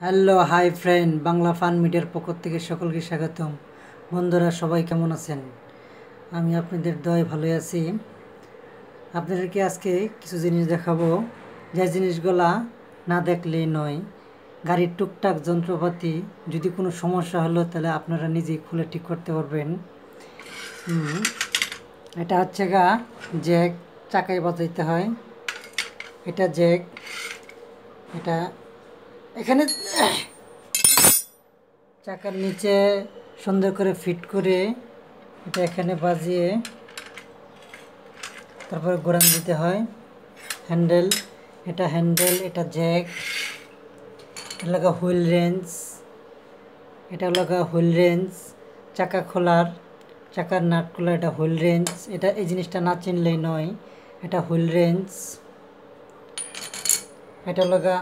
Hello, hi friend, Bangla fun মিডিয়ার পক্ষ থেকে সকলকে স্বাগতম। বন্ধুরা, সবাই কেমন আছেন? আমি আপনাদের দয় ভালো আছি। আপনাদেরকে আজকে কিছু জিনিস দেখাবো। যে জিনিসগুলা না দেখলেই নয়। গাড়ির টুকটাক যন্ত্রপাতি যদি কোনো সমস্যা হলো, তাহলে আপনারা নিজেই খুলে ঠিক করতে পারবেন। এটা হচ্ছে গা জ্যাক, চাকায় বাজাইতে হয়। এটা জ্যাক, এটা এখানে চাকার নিচে সুন্দর করে ফিট করে এটা এখানে বাজিয়ে তারপরে গোড়ান দিতে হয়। হ্যান্ডেল, এটা হ্যান্ডেল, এটা জ্যাক, এটা লাগা হুইল রেঞ্জ এটা লাগা হুইল রেঞ্জ চাকা খোলার, চাকার নাট খোলা এটা হুইল রেঞ্জ এটা এই জিনিসটা না চিনলেই নয়, এটা হুইল রেঞ্জ এটা লাগা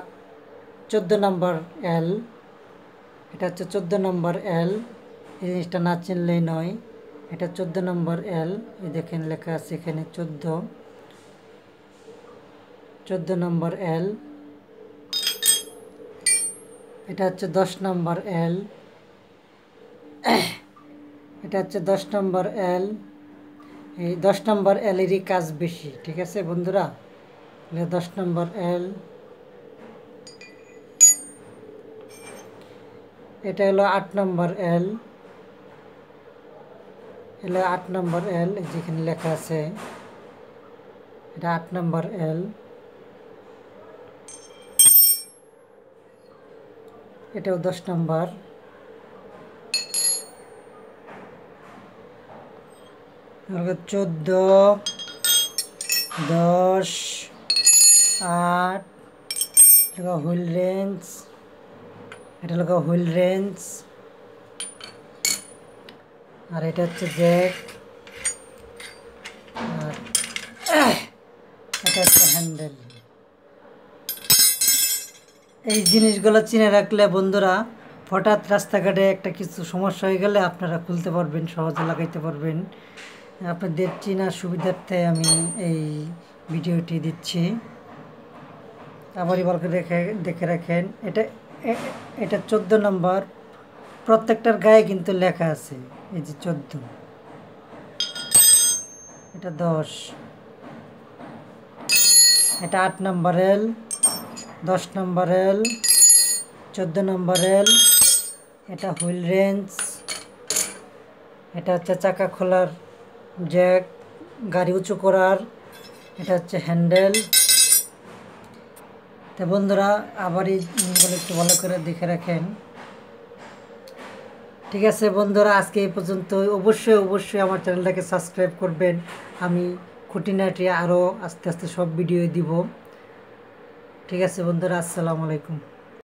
চোদ্দ নম্বর এল এটা হচ্ছে চোদ্দ নম্বর এল এই জিনিসটা না চিনলেই নয়। এটা চোদ্দ নম্বর এল এই দেখেন লেখা আছে এখানে চোদ্দ। চোদ্দ নম্বর এল এটা হচ্ছে দশ নম্বর এল এটা হচ্ছে দশ নম্বর এল এই দশ নম্বর এলেরই কাজ বেশি, ঠিক আছে বন্ধুরা? দশ নম্বর এল এটা হলো আট নম্বর এল এলো আট নম্বর এল যেখানে লেখা আছে। এটা আট নম্বর এল এটাও দশ নম্বর। চোদ্দ, দশ, আট হুইল রেঞ্জ। এটা হলো হুইল রেঞ্জ আর এটা হচ্ছে জ্যাক। আর এটা হচ্ছে হ্যান্ডেল। এই জিনিসগুলো চিনে রাখলে বন্ধুরা, হঠাৎ রাস্তাঘাটে একটা কিছু সমস্যা হয়ে গেলে আপনারা খুলতে পারবেন, সহজে লাগাইতে পারবেন। আপনাদের চেনার সুবিধার্থে আমি এই ভিডিওটি দিচ্ছি। আবারই ভালো করে দেখে দেখে রাখেন, এটা এটা চোদ্দ নম্বর। প্রত্যেকটার গায়ে কিন্তু লেখা আছে, এই যে চোদ্দ। এটা দশ। এটা আট নম্বর এল, দশ নম্বর এল, চোদ্দ নম্বর এল। এটা হুইল রেঞ্জ। এটা হচ্ছে চাকা খোলার জ্যাক, গাড়ি উঁচু করার। এটা হচ্ছে হ্যান্ডেল। তো বন্ধুরা আবার এই জিনিসগুলো একটু ভালো করে দেখে রাখেন। ঠিক আছে বন্ধুরা, আজকে এই পর্যন্ত অবশ্যই অবশ্যই আমার চ্যানেলটাকে সাবস্ক্রাইব করবেন। আমি খুঁটিনাটি আরও আস্তে আস্তে সব ভিডিও দিব। ঠিক আছে বন্ধুরা, আসসালামু আলাইকুম।